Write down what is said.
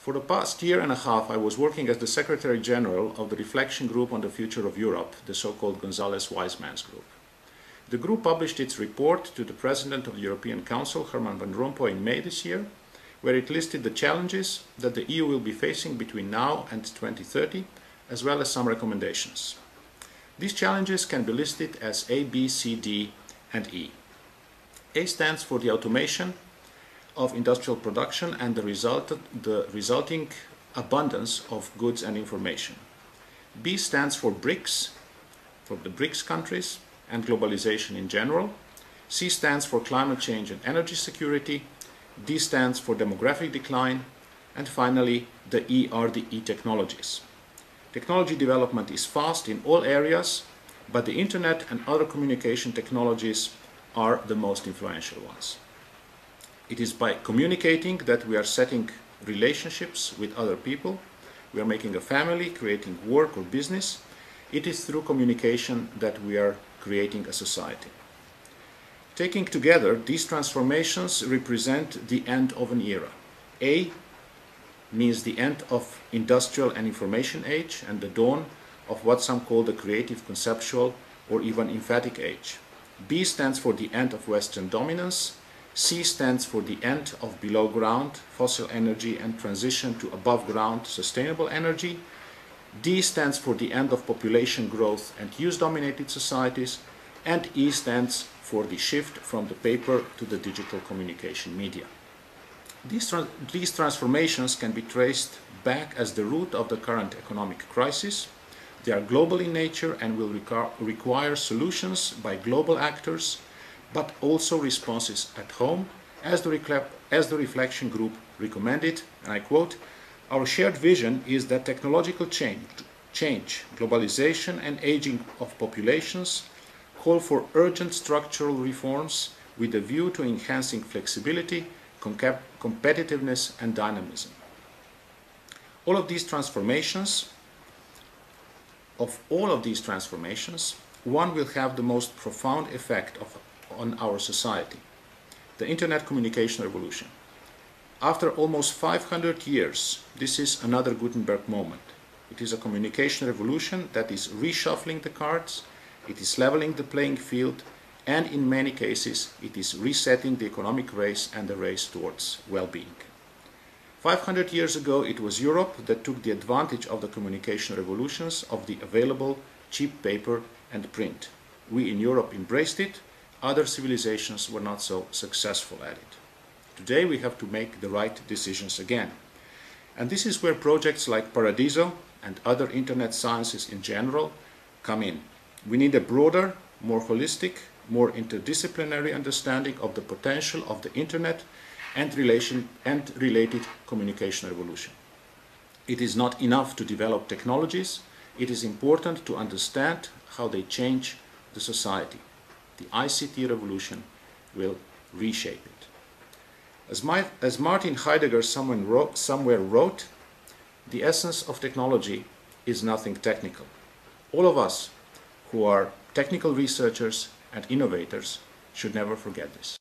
For the past year and a half, I was working as the Secretary General of the Reflection Group on the Future of Europe, the so-called González Wise Men Group. The group published its report to the President of the European Council, Herman Van Rompuy, in May this year, where it listed the challenges that the EU will be facing between now and 2030, as well as some recommendations. These challenges can be listed as A, B, C, D, and E. A stands for the automation of industrial production and the, the resulting abundance of goods and information. B stands for BRICS, for the BRICS countries and globalization in general. C stands for climate change and energy security. D stands for demographic decline. And finally, the E are the E technologies. Technology development is fast in all areas, but the internet and other communication technologies are the most influential ones. It is by communicating that we are setting relationships with other people, we are making a family, creating work or business. It is through communication that we are creating a society. Taking together, these transformations represent the end of an era. A means the end of industrial and information age and the dawn of what some call the creative, conceptual, or even emphatic age. B stands for the end of Western dominance. C stands for the end of below ground fossil energy and transition to above ground sustainable energy. D stands for the end of population growth and use dominated societies. And E stands for the shift from the paper to the digital communication media. These, tra these transformations can be traced back as the root of the current economic crisis. They are global in nature and will require solutions by global actors, but also responses at home, as the, as the Reflection Group recommended, and I quote, our shared vision is that technological change, change, globalization and aging of populations call for urgent structural reforms with a view to enhancing flexibility, competitiveness and dynamism. All of these transformations, of all of these transformations, one will have the most profound effect of, on our society, the Internet communication revolution. After almost 500 years, this is another Gutenberg moment. It is a communication revolution that is reshuffling the cards, it is leveling the playing field, and in many cases it is resetting the economic race and the race towards well-being. 500 years ago it was Europe that took the advantage of the communication revolutions of the available cheap paper and print. We in Europe embraced it, other civilizations were not so successful at it. Today we have to make the right decisions again. And this is where projects like Paradiso and other internet sciences in general come in. We need a broader, more holistic, more interdisciplinary understanding of the potential of the internet and, relation, and related communication revolution. It is not enough to develop technologies, it is important to understand how they change the society. The ICT revolution will reshape it. As, my, as Martin Heidegger wrote, somewhere wrote, the essence of technology is nothing technical. All of us who are technical researchers and innovators should never forget this.